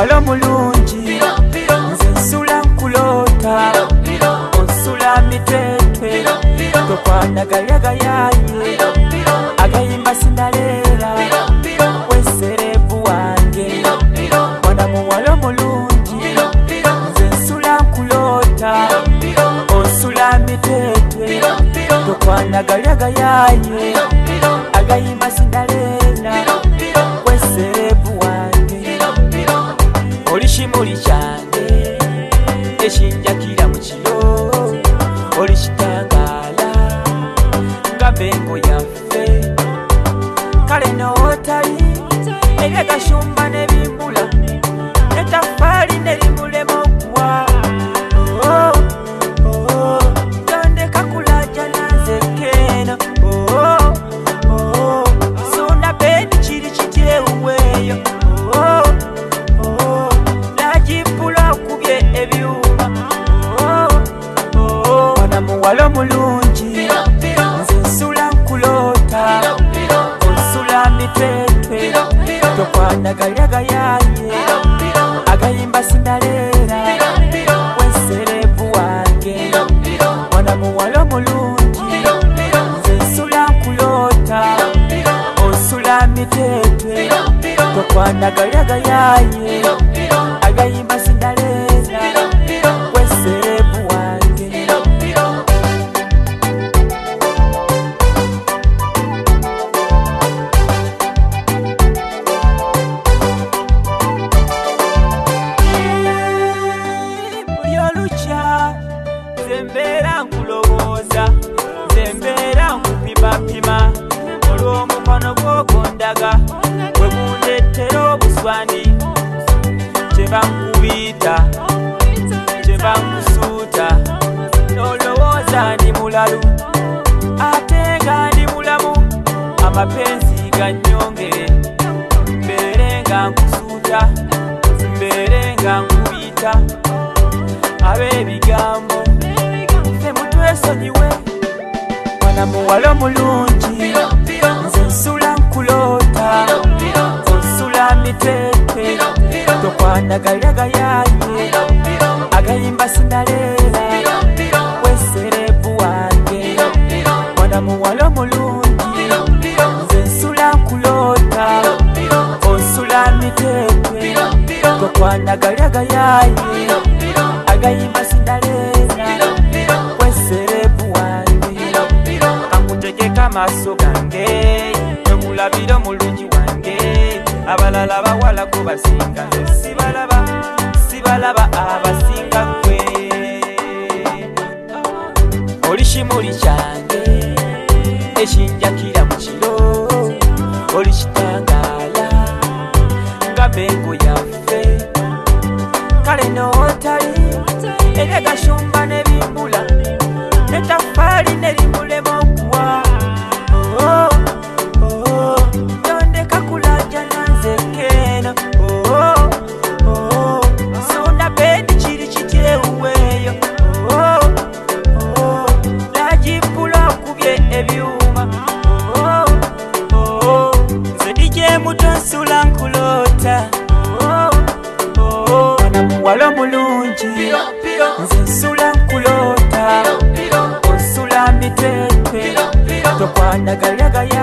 muwala mulungi nsula nkulota onsula mitwetwe tokwanagayagayaye agayimba sinaleera weserevu wange mwana muwala mulungi nsula nkulota onsula mitwetwe tokwanagayagayaye agayimba sinaleera kyane ekinjakira mu kiro oli kitangaala nga bengo yaffe kale nootali ebyagasumbane akwana galyaga yaye agayimba sindaleera weserevu wange mwana muwala omulungi nzensula nkulota osula miteetwe tokwana galyaga yaye Biro, Biro. tebankubiita tebankusuuta nolowooza ndi mulalu ate nga ndi mulamu amapenzi gannyongere mbeere nga nkusuuta mbeere nga nkubiita ab'ebigambo temutwesonyiwe mwana muwala omulungi nze nsula nagalya gayaye agayimba sinaleera weserevu wange mwana muwala omulungi nze nsula nkulota onsula miteke tokwanagalya gayaye agayimba sinaleera weserevu wange angutegeka maaso gange emulabire omulungi wange abalala bawala kubasinga sibalaba sibalaba abasinga gwe oli kimuli kyange ekinjakira mu kiro oli kitangaala nga mengo yaffe kale n'otali era ebyuma nze dije nkulota ona oh, oh, oh. muwala omulungi nze nsula nkulota onsula mitepe tokwanagayagaya